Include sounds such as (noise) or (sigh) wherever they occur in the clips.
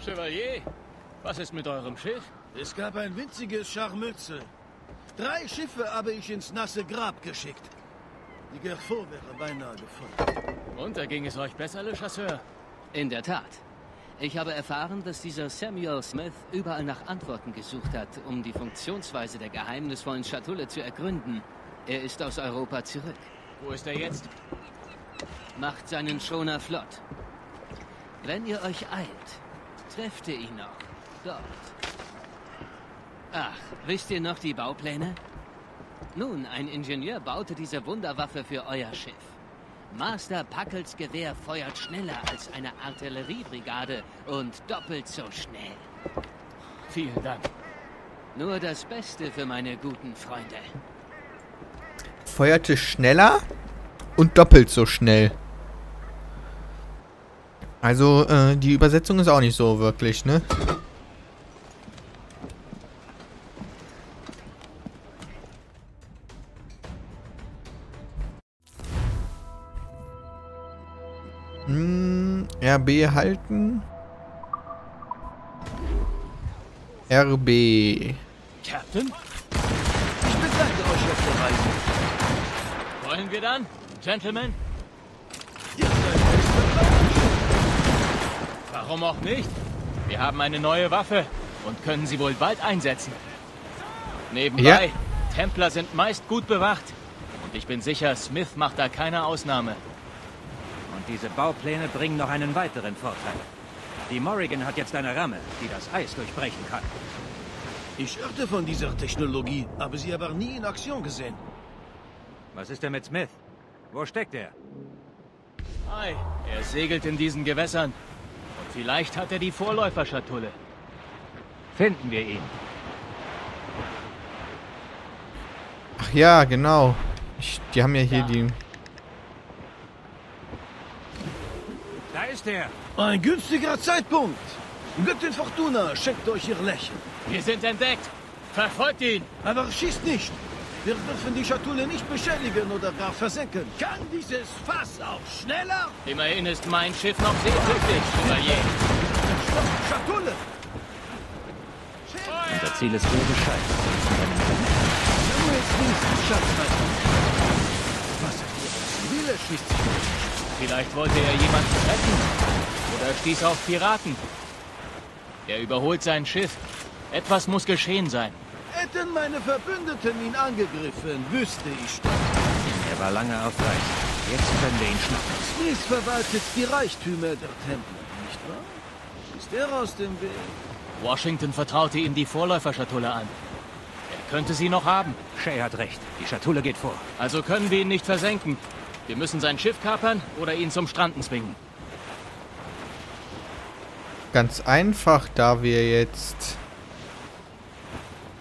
Chevalier, was ist mit eurem Schiff? Es gab ein winziges Scharmützel. Drei Schiffe habe ich ins nasse Grab geschickt. Die Gerfahr wäre beinahe gefunden. Und da ging es euch besser, Le Chasseur? In der Tat. Ich habe erfahren, dass dieser Samuel Smith überall nach Antworten gesucht hat, um die Funktionsweise der geheimnisvollen Schatulle zu ergründen. Er ist aus Europa zurück. Wo ist er jetzt? Macht seinen Schoner flott. Wenn ihr euch eilt, trefft ihr ihn noch. Dort. Ach, wisst ihr noch die Baupläne? Nun, ein Ingenieur baute diese Wunderwaffe für euer Schiff. Master Packels Gewehr feuert schneller als eine Artilleriebrigade und doppelt so schnell. Vielen Dank. Nur das Beste für meine guten Freunde. Feuerte schneller und doppelt so schnell. Also, äh, die Übersetzung ist auch nicht so wirklich, ne? Hm, RB halten. RB. Captain? Ich begleite euch auf der Reise. Wollen wir dann? Gentlemen? Warum auch nicht? Wir haben eine neue Waffe und können sie wohl bald einsetzen. Nebenbei, Ja. Templer sind meist gut bewacht. Und ich bin sicher, Smith macht da keine Ausnahme. Und diese Baupläne bringen noch einen weiteren Vorteil. Die Morrigan hat jetzt eine Ramme, die das Eis durchbrechen kann. Ich hörte von dieser Technologie, habe sie aber nie in Aktion gesehen. Was ist denn mit Smith? Wo steckt er? Ei, er segelt in diesen Gewässern. Vielleicht hat er die Vorläuferschatulle. Finden wir ihn. Ach ja, genau. Ich, die haben ja hier Ja. die... Da ist er! Ein günstiger Zeitpunkt. Göttin Fortuna schenkt euch ihr Lächeln. Wir sind entdeckt. Verfolgt ihn. Aber schießt nicht. Wir dürfen die Schatulle nicht beschädigen oder gar versenken. Kann dieses Fass auch schneller? Immerhin ist mein Schiff noch seetüchtig, Chevalier. Stopp, Schatulle! Unser Ziel ist wohl Bescheid. Samuel Smith, Schatzmeister. Was sagt ihr? Wille schießt sich. Vielleicht wollte er jemanden retten. Oder stieß auf Piraten. Er überholt sein Schiff. Etwas muss geschehen sein. Hätten meine Verbündeten ihn angegriffen, wüsste ich das. Er war lange auf Reisen. Jetzt können wir ihn schnappen. Smith verwaltet die Reichtümer der Templer, nicht wahr? Ist er aus dem Weg? Washington vertraute ihm die Vorläuferschatulle an. Er könnte sie noch haben. Shay hat recht. Die Schatulle geht vor. Also können wir ihn nicht versenken. Wir müssen sein Schiff kapern oder ihn zum Stranden zwingen. Ganz einfach, da wir jetzt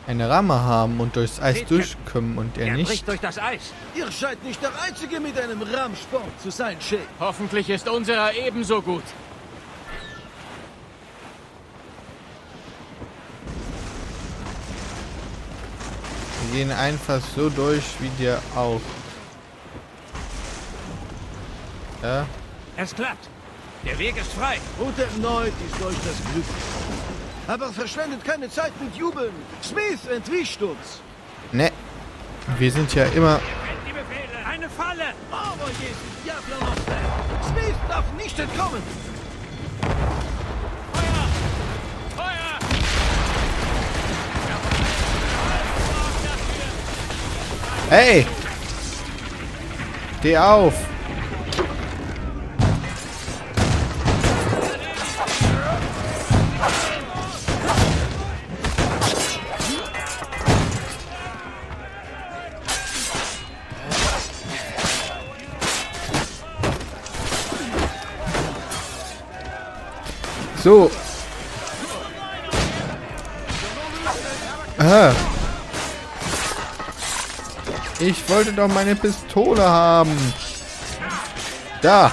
eine Ramme haben und durchs Eis Seht, durchkommen und er Er nicht. bricht durch das Eis. Ihr scheint nicht der Einzige mit einem Rahmsport zu sein, Shay. Hoffentlich ist unserer ebenso gut. Wir gehen einfach so durch wie der auch. Ja, Es klappt. Der Weg ist frei. Und erneut ist euch das Glück. Aber verschwendet keine Zeit mit Jubeln. Smith entwischt uns. ne. Wir sind ja immer. Eine Falle. Aber Jesus, Diablo Smith darf nicht entkommen. Feuer! Hey! Steh auf! So. Aha. Ich wollte doch meine Pistole haben. Da.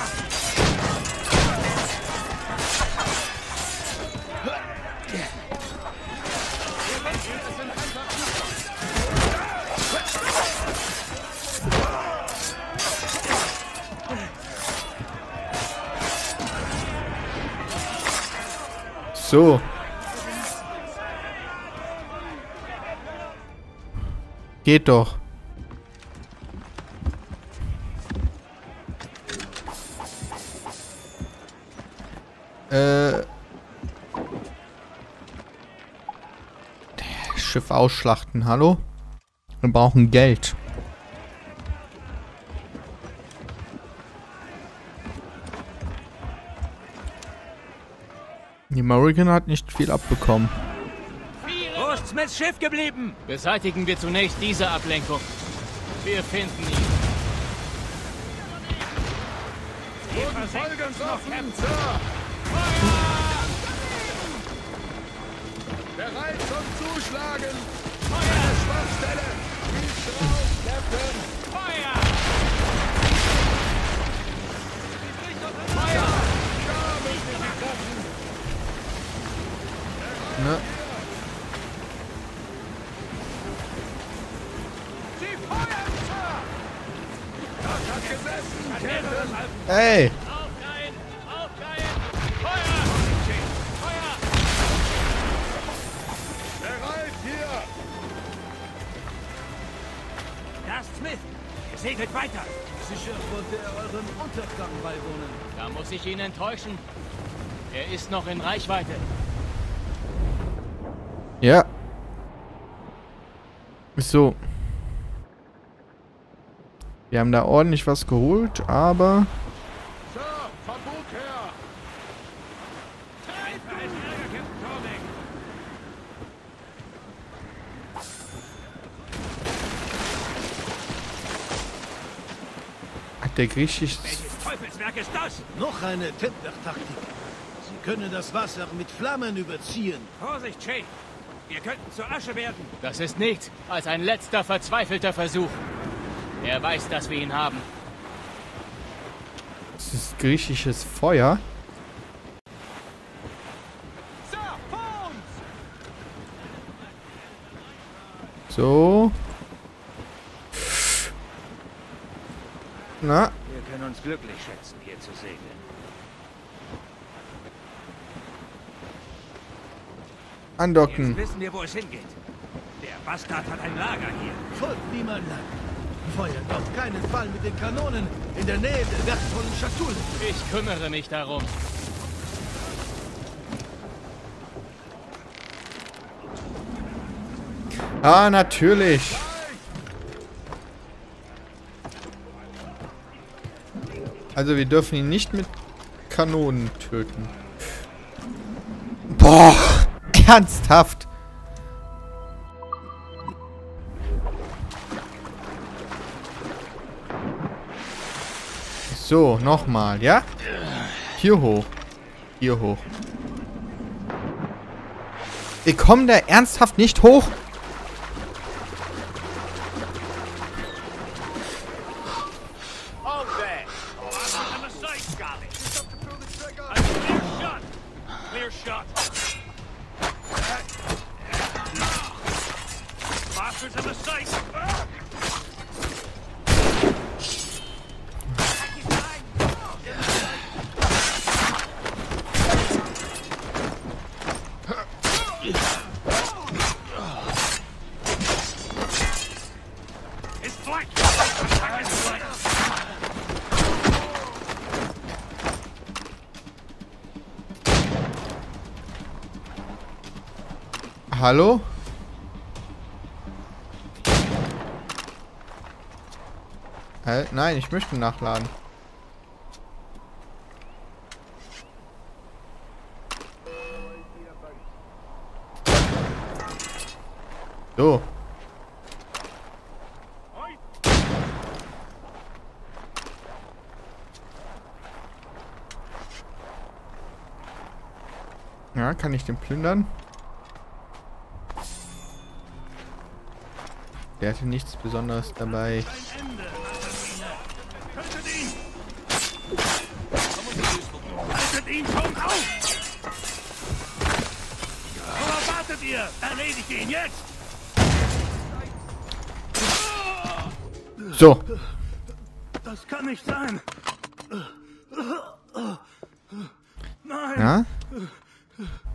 So. Geht doch. Äh. Schiff ausschlachten, hallo? Wir brauchen Geld. Morrigan hat nicht viel abbekommen. Wo ist Smiths Schiff geblieben? Beseitigen wir zunächst diese Ablenkung. Wir finden ihn. Folgen offen, Sir! Bereit zum Zuschlagen! Feuer! Schwachstelle! Er segelt weiter. Sicher wollte er eurem Untergang beiwohnen. Da muss ich ihn enttäuschen. Er ist noch in Reichweite. Ja. So. Wir haben da ordentlich was geholt, aber... Sir, vom Bug her! Hat der griechisch... Welches Teufelswerk ist das? Noch eine Templer-Taktik. Sie können das Wasser mit Flammen überziehen. Vorsicht, Shay. Wir könnten zur Asche werden. Das ist nichts als ein letzter verzweifelter Versuch. Er weiß, dass wir ihn haben. Das ist griechisches Feuer. So. Na, Wir können uns glücklich schätzen, hier zu segeln. Jetzt andocken. wissen wir, wo es hingeht. Der Bastard hat ein Lager hier. Folgt niemand lang. Feuert auf keinen Fall mit den Kanonen in der Nähe der wertvollen Schatulle. Ich kümmere mich darum. Ah, natürlich. Also wir dürfen ihn nicht mit Kanonen töten. Boah, (laughs) ernsthaft. So, nochmal, ja? Hier hoch. Hier hoch. Wir kommen da ernsthaft nicht hoch? Soldiers the sight! Hallo? Hä? Nein, ich möchte nachladen. So. Ja, kann ich den plündern? Der hatte nichts Besonderes dabei. Haltet ihn schon auf! Worauf wartet ihr? Erledigt ihn jetzt! So. Das kann nicht sein! Nein! Ja?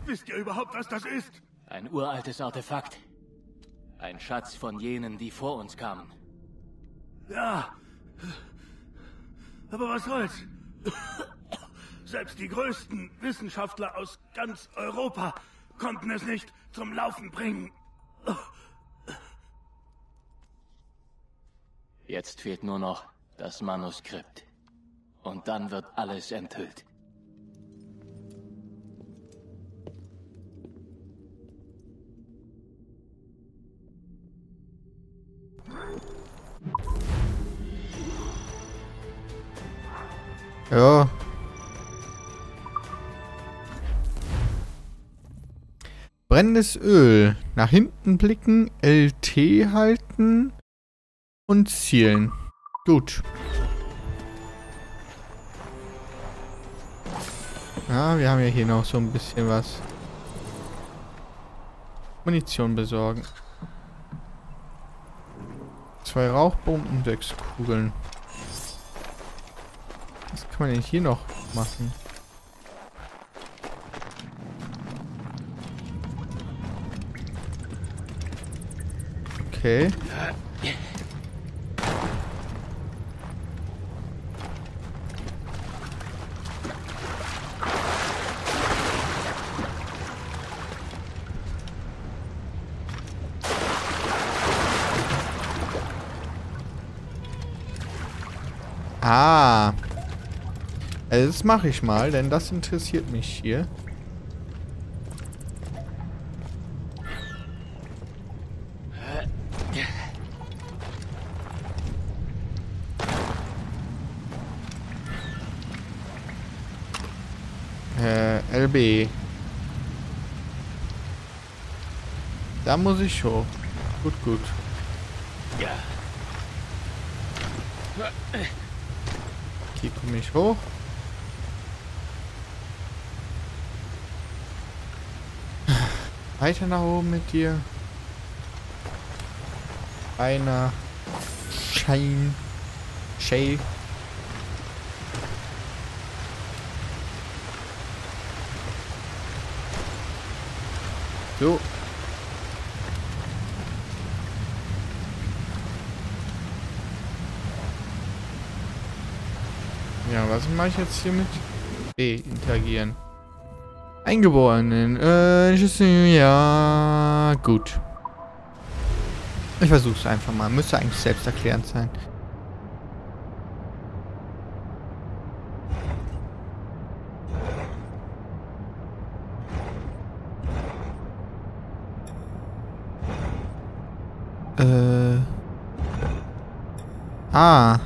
Wisst ihr überhaupt, was das ist? Ein uraltes Artefakt. Ein Schatz von jenen, die vor uns kamen. Ja. Aber was soll's? (coughs) Selbst die größten Wissenschaftler aus ganz Europa konnten es nicht zum Laufen bringen. Jetzt fehlt nur noch das Manuskript. Und dann wird alles enthüllt. Ja. Brennendes Öl. Nach hinten blicken, LT halten und zielen. Gut. Ja, wir haben ja hier noch so ein bisschen was. Munition besorgen. Zwei Rauchbomben, sechs Kugeln. Was kann man denn hier noch machen? Okay. Das mache ich mal, denn das interessiert mich hier. Äh, LB. Da muss ich hoch. Gut, gut. Ja. Hier komme ich hoch. Weiter nach oben mit dir. Einer. Schein. Shay. So. Ja, was mache ich jetzt hier mit? B, interagieren. Eingeborenen. Äh, ja, gut. Ich versuch's einfach mal. Müsste eigentlich selbsterklärend sein. Äh. Ah.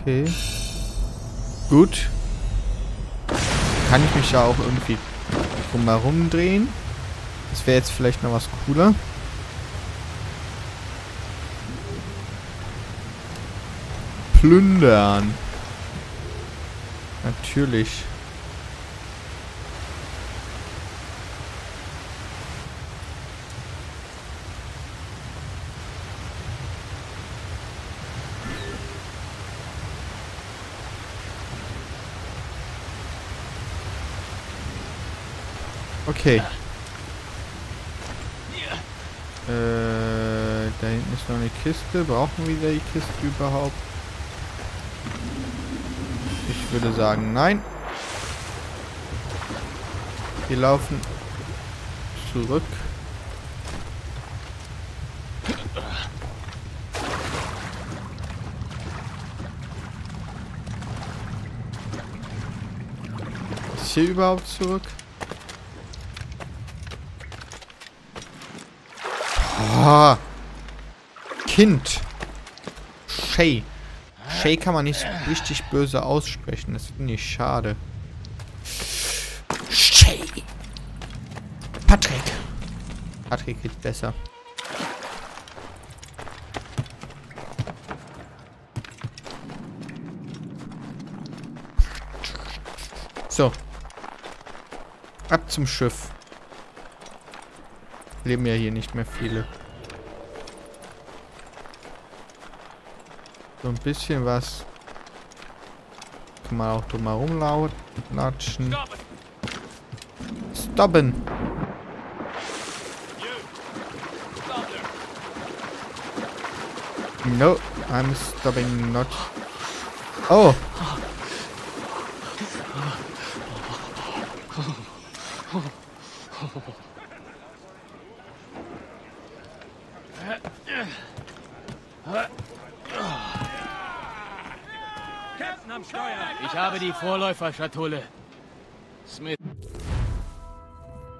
Okay. Gut. Kann ich mich ja auch irgendwie drumherum drehen. Das wäre jetzt vielleicht noch was cooler. Plündern. Natürlich. Okay. Äh, da hinten ist noch eine Kiste. Brauchen wir die Kiste überhaupt? Ich würde sagen, nein. Wir laufen zurück. Ist hier überhaupt zurück? Ah. Kind. Shay. Shay kann man nicht richtig böse aussprechen. Das finde ich schade. Shay. Patrick. Patrick geht besser. So. Ab zum Schiff. Leben ja hier nicht mehr viele. So ein bisschen was. Kann man auch drumherum laut latschen. Stoppen. No, I'm stopping not. Oh. Captain am Steuer! Ich habe die Vorläuferschatulle. Smith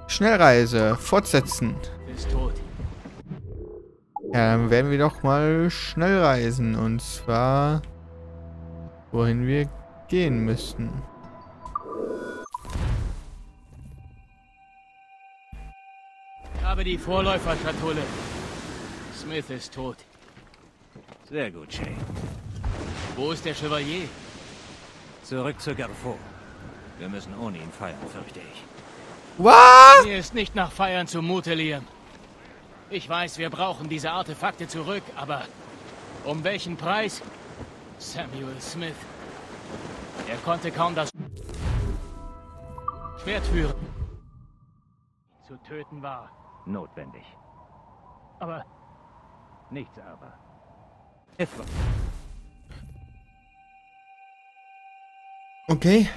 Schnellreise. Fortsetzen. ist tot. Ja, dann werden wir doch mal schnell reisen. Und zwar, wohin wir gehen müssten. Ich habe die Vorläuferschatulle. Smith ist tot. Sehr gut, Shay. Wo ist der Chevalier? Zurück zu Gerfo. Wir müssen ohne ihn feiern, fürchte ich. Was? Mir ist nicht nach Feiern zumute, Liam. Ich weiß, wir brauchen diese Artefakte zurück, aber um welchen Preis? Samuel Smith. Er konnte kaum das Schwert führen. Zu töten war. Notwendig. Aber Nichts aber. Etwa. Okay.